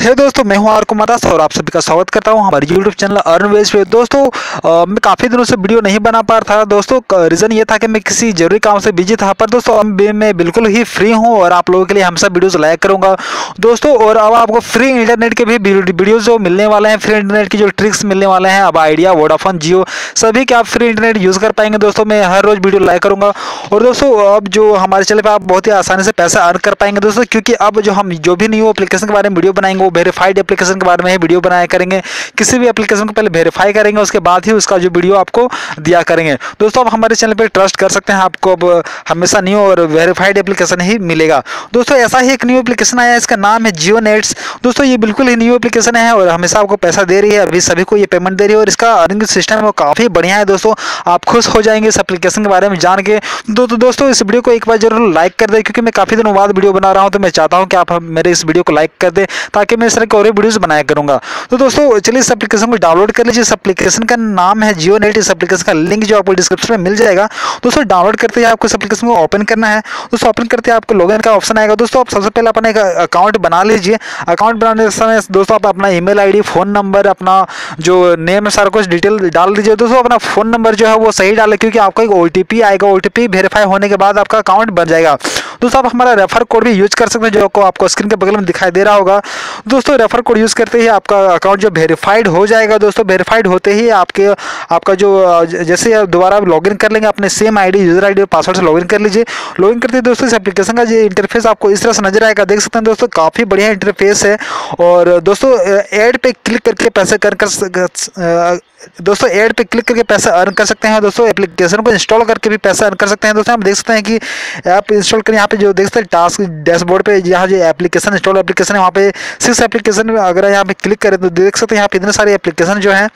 हे दोस्तों मैं हूँ आर कुमार दास और आप सभी का स्वागत करता हूँ हमारे यूट्यूब चैनल अर्न वेज पे। दोस्तों अ, मैं काफ़ी दिनों से वीडियो नहीं बना पा रहा था। दोस्तों रीज़न ये था कि मैं किसी ज़रूरी काम से बिज़ी था पर दोस्तों अब मैं बिल्कुल ही फ्री हूँ और आप लोगों के लिए हमेशा वीडियोज़ लाइक करूँगा। दोस्तों और अब आपको फ्री इंटरनेट के भी वीडियोज़ जो मिलने वाले हैं फ्री इंटरनेट की जो ट्रिक्स मिलने वाले हैं अब आइडिया वोडाफोन जियो सभी के आप फ्री इंटरनेट यूज़ कर पाएँगे। दोस्तों मैं हर रोज़ वीडियो लाइक करूँगा। और दोस्तों अब जो हमारे चैनल पर आप बहुत ही आसानी से पैसा अर्न कर पाएँगे दोस्तों क्योंकि अब जो हम जो भी न्यू एप्लीकेशन के बारे में वीडियो बनाएँगे वेरीफाइड एप्लीकेशन के बारे में ही वीडियो बनाया करेंगे। किसी भी एप्लीकेशन को पहले वेरीफाई करेंगे उसके बाद ही उसका जो वीडियो आपको दिया करेंगे। दोस्तों आप हमारे चैनल पर ट्रस्ट कर सकते हैं आपको अब हमेशा न्यू और वेरीफाइड एप्लीकेशन ही मिलेगा। दोस्तों ऐसा ही एक न्यू एप्लीकेशन आया इसका नाम है जियो नेट्स दोस्तों ये बिल्कुल ही न्यू एप्लीकेशन है और हमेशा आपको पैसा दे रही है। अभी सभी को ये पेमेंट दे रही है और इसका अर्निंग सिस्टम है वो काफ़ी बढ़िया है। दोस्तों आप खुश हो जाएँगे इस एप्लीकेशन के बारे में जान के। दो, तो दोस्तों इस वीडियो को एक बार ज़रूर लाइक कर दें क्योंकि मैं काफ़ी दिनों बाद वीडियो बना रहा हूँ तो मैं चाहता हूँ कि आप मेरे इस वीडियो को लाइक कर दें ताकि मैं इस तरह के और भी वीडियोज़ बनाया करूँगा। तो दोस्तों, चलिए इस एप्लीकेशन को डाउनलोड कर लीजिए। इस एप्लीकेशन का नाम है जियो नेट इस एप्लीकेशन का लिंक जो आपको डिस्क्रिप्शन में मिल जाएगा। दोस्तों डाउनलोड करते ही आपको इस एप्लीकेशन को ओपन करना है। दोस्तों ओपन करते ही आपको लॉगिन का ऑप्शन आएगा। दोस्तों, आप सबसे पहले अपना एक अकाउंट बना लीजिए। अकाउंट बनाने के समय दोस्तों, आप अपना ईमेल आईडी फ़ोन नंबर अपना जो नेम है, सारा कुछ डिटेल डाल दीजिए। दोस्तों, अपना फ़ोन नंबर जो है, वो सही डालें, क्योंकि आपको एक ओ आएगा। ओ वेरीफाई होने के बाद आपका अकाउंट बन जाएगा। दोस्तों, आप हमारा रेफर कोड भी यूज़ कर सकते हैं, जो आपको आपको स्क्रीन के बगल में दिखाई दे रहा होगा। दोस्तों रेफर कोड यूज़ करते ही आपका अकाउंट जो वेरीफाइड हो जाएगा दोस्तों वेरीफाइड होते ही आपके, आपका जो जैसे आप दोबारा लॉगिन कर लेंगे, अपने सेम आईडी यूज़र आईडी और पासवर्ड से लॉगिन कर लीजिए। लॉगिन करते ही दोस्तों, इस एप्लीकेशन का जो इंटरफेस आपको इस तरह से नज़र आएगा, देख सकते हैं दोस्तों, काफ़ी बढ़िया इंटरफेस है। और दोस्तों एड पे क्लिक करके पैसे कर कर दोस्तों एड पे क्लिक करके पैसा अर्न कर सकते हैं दोस्तों। एप्लीकेशन को इंस्टॉल करके भी पैसा अर्न कर सकते हैं दोस्तों। हम देख सकते हैं कि ऐप इंस्टॉल करें यहाँ पे जो देख सकते हैं टास्क डैशबोर्ड पे यहाँ जो एप्लीकेशन इंस्टॉल एप्लीकेशन है, वहाँ पे सिक्स एप्लीकेशन में अगर यहाँ पे क्लिक करें तो देख सकते हैं यहाँ पे इतने सारे एप्लीकेशन जो हैं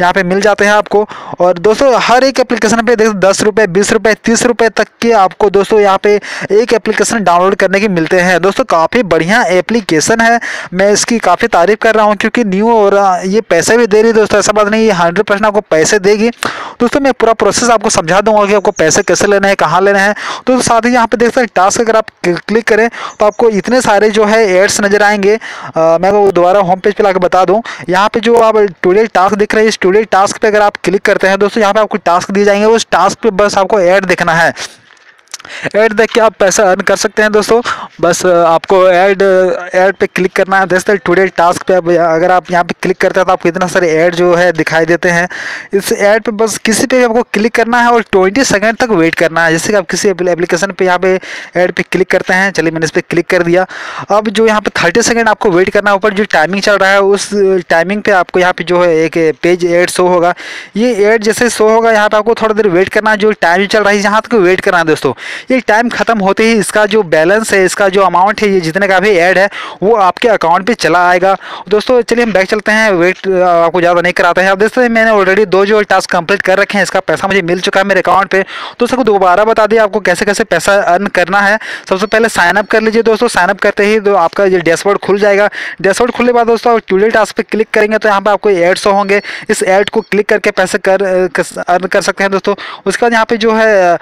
यहाँ पे मिल जाते हैं आपको। और दोस्तों हर एक एप्लीकेशन पे देख दस रुपये बीस रुपये तीस रुपये तक के आपको दोस्तों यहाँ पे एक एप्लीकेशन डाउनलोड करने के मिलते हैं। दोस्तों काफ़ी बढ़िया एप्लीकेशन है। मैं इसकी काफ़ी तारीफ़ कर रहा हूँ क्योंकि न्यू और ये पैसे भी दे रही दोस्तों ऐसा बात नहीं ये हंड्रेड आपको पैसे देगी। दोस्तों मैं पूरा प्रोसेस आपको समझा दूँगा कि आपको पैसे कैसे लेने हैं कहाँ लेने हैं। तो साथ ही यहाँ पे देख सकते हैं टास्क अगर आप क्लिक करें तो आपको इतने सारे जो है एड्स नज़र आएँगे। आ, मैं वो दोबारा होम पेज पे लाकर बता दूँ। यहाँ पे जो आप ट्यूटोरियल टास्क दिख रहे हैं, इस ट्यूटोरियल टास्क पे अगर आप क्लिक करते हैं, दोस्तों, यहाँ पे आपको टास्क दिए जाएँगे। उस टास्क पे बस आपको ऐड देखना है। ऐड देख के आप पैसा अर्न कर सकते हैं दोस्तों। बस आपको ऐड ऐड पे क्लिक करना है। जैसे टुडे टास्क पे अगर आप यहाँ पे क्लिक करते हैं तो आपको इतना सारे ऐड जो है दिखाई देते हैं। इस ऐड पे बस किसी पे भी आपको क्लिक करना है और ट्वेंटी सेकंड तक वेट करना है। जैसे कि आप किसी एप्लीकेशन पे यहाँ पे ऐड पे क्लिक करते हैं, चलिए मैंने इस पर क्लिक कर दिया। अब जो यहाँ पे थर्टी सेकेंड आपको वेट करना है, ऊपर जो टाइमिंग चल रहा है, उस टाइमिंग पर आपको यहाँ पे जो है एक पेज एड शो होगा। ये एड जैसे शो होगा, यहाँ पर आपको थोड़ा देर वेट करना है। जो टाइम चल रहा है, यहाँ तक वेट करना है दोस्तों। ये टाइम ख़त्म होते ही इसका जो बैलेंस है, इसका जो अमाउंट है, ये जितने का भी ऐड है, वो आपके अकाउंट पे चला आएगा। दोस्तों, चलिए हम बैक चलते हैं। वेट आपको ज़्यादा नहीं कराते हैं। आप देखते हैं मैंने ऑलरेडी दो जो टास्क कंप्लीट कर रखे हैं, इसका पैसा मुझे मिल चुका है मेरे अकाउंट पर दोस्तों, को दोबारा बता दिए आपको कैसे कैसे पैसा अर्न करना है। सबसे पहले साइनअप कर लीजिए दोस्तों। साइनअप करते ही तो आपका ये डैशबोर्ड खुल जाएगा। डैशबोर्ड खुलने के बाद दोस्तों टूडे टास्क पे क्लिक करेंगे तो यहाँ पे आपको एड शो होंगे। इस एड को क्लिक करके पैसे कर अर्न कर सकते हैं दोस्तों। उसके बाद यहाँ पे जो है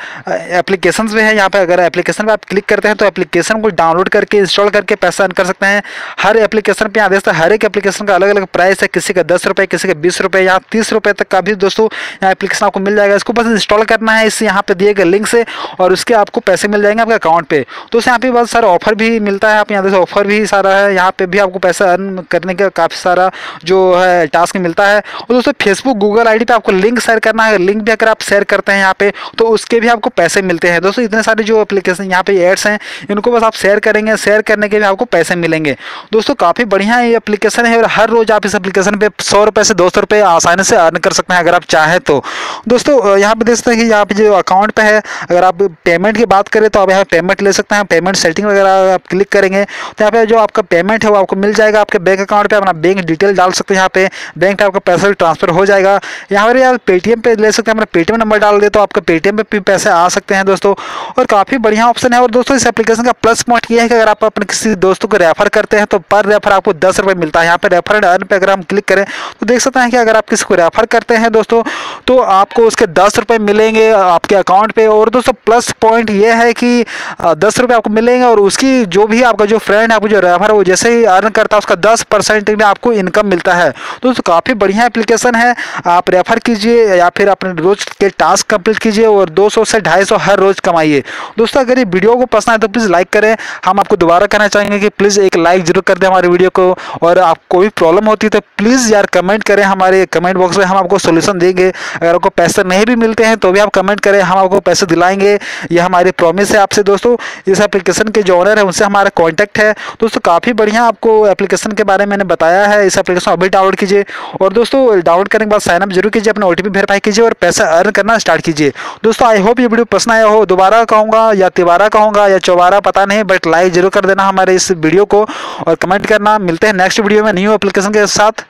एप्लीकेशन भी है, यहाँ पे अगर एप्लीकेशन पे आप क्लिक करते हैं तो एप्लीकेशन को डाउनलोड करके इंस्टॉल करके पैसा अर्न कर सकते हैं। हर एप्लीकेशन पे यहाँ देखते हैं, हर एक एप्लीकेशन का अलग अलग प्राइस है। किसी का दस रुपये किसी का बीस रुपये यहाँ तीस रुपये तक का भी दोस्तों, यहाँ एप्लीकेशन आपको मिल जाएगा। इसको बस इंस्टॉल करना है, इस यहाँ पे दिए गए लिंक से, और उसके आपको पैसे मिल जाएँगे आपके अकाउंट पे। तो यहाँ पे बहुत सारा ऑफ़र भी मिलता है, आप यहाँ देखो ऑफ़र भी सारा है। यहाँ पे भी आपको पैसा अर्न करने का काफ़ी सारा जो है टास्क मिलता है। और दोस्तों फेसबुक गूगल आई पे आपको लिंक शेयर करना है। लिंक भी अगर आप शेयर करते हैं यहाँ पे तो उसके भी आपको पैसे मिलते हैं। दोस्तों इतने सारे जो एप्लीकेशन यहाँ पे एड्स हैं, इनको बस आप शेयर करेंगे शेयर करने के भी आपको पैसे मिलेंगे। दोस्तों, काफ़ी बढ़िया ये एप्लीकेशन है और हर रोज़ आप इस एप्लीकेशन पे सौ रुपये से दो सौ रुपये आसानी से अर्न कर सकते हैं अगर आप चाहें तो। दोस्तों यहाँ पे देख सकते हैं कि यहाँ पे जो अकाउंट पे है, अगर आप पेमेंट की बात करें तो आप यहाँ पेमेंट ले सकते हैं पेमेंट सेटिंग वगैरह आप क्लिक करेंगे तो यहाँ पे जो आपका पेमेंट है वो आपको मिल जाएगा, आपके बैंक अकाउंट पर अपना बैंक डिटेल डाल सकते हैं यहाँ पे बैंक आपका पैसा ट्रांसफ़र हो जाएगा। यहाँ पर आप पेटीएम पे ले सकते हैं, अपना पेटीएम नंबर डाल दे तो आपका पेटीएम पे भी पैसे आ सकते हैं दोस्तों। और काफ़ी बढ़िया ऑप्शन है। और दोस्तों, इस एप्लीकेशन का प्लस पॉइंट ये है कि अगर आप अपने किसी दोस्तों को रेफर करते हैं तो पर रेफर आपको दस रुपये मिलता है। यहाँ पर रेफर एंड अर्न पे अगर हम क्लिक करें तो देख सकते हैं कि अगर आप किसी को रेफर करते हैं दोस्तों तो आपको उसके दस रुपये मिलेंगे आपके अकाउंट पे। और दोस्तों प्लस पॉइंट ये है कि दस रुपये आपको मिलेंगे और उसकी जो भी आपका जो फ्रेंड आपको जो रेफर है, वो जैसे ही अर्न करता है, उसका दस परसेंट में आपको इनकम मिलता है। दोस्तों, काफ़ी बढ़िया एप्लीकेशन है। आप रेफर कीजिए या फिर अपने रोज के टास्क कंप्लीट कीजिए और 200 से 250 हर रोज कमाइए। दोस्तों, अगर ये वीडियो को पसंद आए तो प्लीज़ लाइक करें। हम आपको दोबारा कहना चाहेंगे कि प्लीज़ एक लाइक ज़रूर कर दें हमारे वीडियो को। और आपको कोई प्रॉब्लम होती है तो प्लीज़ यार कमेंट करें हमारे कमेंट बॉक्स में। हम आपको सोल्यूशन देंगे। अगर आपको पैसे नहीं भी मिलते हैं तो भी आप कमेंट करें। हम आपको पैसे दिलाएँगे। यह हमारी प्रॉमिस है आपसे दोस्तों। इस एप्लीकेशन के जो ऑनर है, उनसे हमारा कॉन्टैक्ट है। दोस्तों, काफ़ी बढ़िया आपको एप्लीकेशन के बारे में मैंने बताया है। इस एप्लीकेशन अभी डाउनलोड कीजिए। और दोस्तों डाउनलोड करने के बाद साइनअप ज़रूर कीजिए। अपना ओ टी वेरीफाई कीजिए और पैसा अर्न करना स्टार्ट कीजिए। दोस्तों आई होप ये वीडियो पसंद आया हो। दोबारा कहूँगा या तिवारा कहूँगा या चौबारा पता नहीं बट लाइक ज़रूर कर देना हमारे इस वीडियो को और कमेंट करना। मिलते हैं नेक्स्ट वीडियो में न्यू एप्लीकेशन के साथ।